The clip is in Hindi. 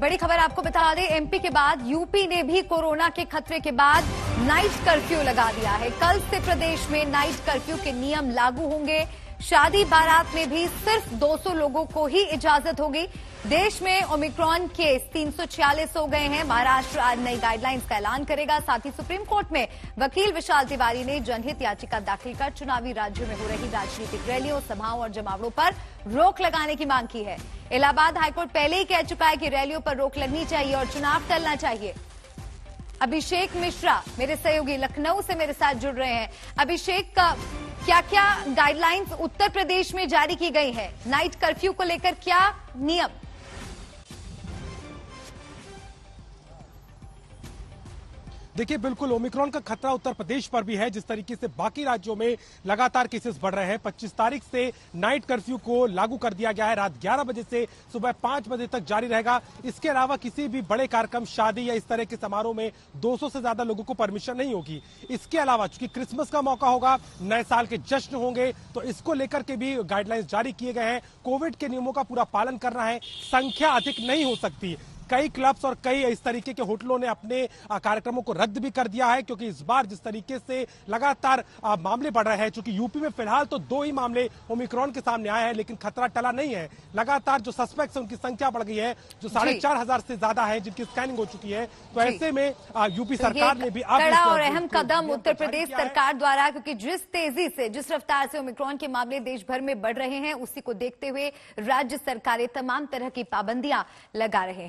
बड़ी खबर आपको बता दें एमपी के बाद यूपी ने भी कोरोना के खतरे के बाद नाइट कर्फ्यू लगा दिया है। कल से प्रदेश में नाइट कर्फ्यू के नियम लागू होंगे। शादी बारात में भी सिर्फ़ 200 लोगों को ही इजाज़त होगी। देश में ओमिक्रॉन केस 346 हो गए हैं। महाराष्ट्र आज नई गाइडलाइंस का ऐलान करेगा। साथ ही सुप्रीम कोर्ट में वकील विशाल तिवारी ने जनहित याचिका दाखिल कर चुनावी राज्यों में हो रही राजनीतिक रैलियों, सभाओं और जमावड़ों पर रोक लगाने की मांग की है। इलाहाबाद हाईकोर्ट पहले ही कह चुका है कि रैलियों पर रोक लगनी चाहिए और चुनाव टलना चाहिए। अभिषेक मिश्रा मेरे सहयोगी लखनऊ से मेरे साथ जुड़ रहे हैं। अभिषेक का क्या क्या गाइडलाइंस उत्तर प्रदेश में जारी की गई है? नाइट कर्फ्यू को लेकर क्या नियम? देखिए, बिल्कुल, ओमिक्रॉन का खतरा उत्तर प्रदेश पर भी है, जिस तरीके से बाकी राज्यों में लगातार केसेस बढ़ रहे हैं। 25 तारीख से नाइट कर्फ्यू को लागू कर दिया गया है। रात 11 बजे से सुबह 5 बजे तक जारी रहेगा। इसके अलावा किसी भी बड़े कार्यक्रम, शादी या इस तरह के समारोह में 200 से ज़्यादा लोगों को परमिशन नहीं होगी। इसके अलावा चूँकि क्रिसमस का मौका होगा, नए साल के जश्न होंगे तो इसको लेकर के भी गाइडलाइंस जारी किए गए हैं। कोविड के नियमों का पूरा पालन करना है। संख्या अधिक नहीं हो सकती। कई क्लब्स और कई इस तरीके के होटलों ने अपने कार्यक्रमों को रद्द भी कर दिया है क्योंकि इस बार जिस तरीके से लगातार मामले बढ़ रहे हैं चूँकि यूपी में फ़िलहाल तो दो ही मामले ओमिक्रॉन के सामने आए हैं लेकिन खतरा टला नहीं है। लगातार जो सस्पेक्ट है उनकी संख्या बढ़ गई है जो साढ़े चार हज़ार से ज़्यादा है जिनकी स्कैनिंग हो चुकी है। तो ऐसे में यूपी तो सरकार ने भी कड़ा और अहम कदम उत्तर प्रदेश सरकार द्वारा क्योंकि जिस तेज़ी से जिस रफ्तार से ओमिक्रॉन के मामले देश भर में बढ़ रहे हैं उसी को देखते हुए राज्य सरकारें तमाम तरह की पाबंदियाँ लगा रहे हैं।